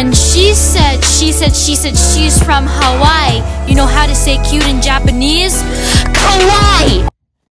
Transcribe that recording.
And she said, she said, she said she's from Hawaii. You know how to say cute in Japanese?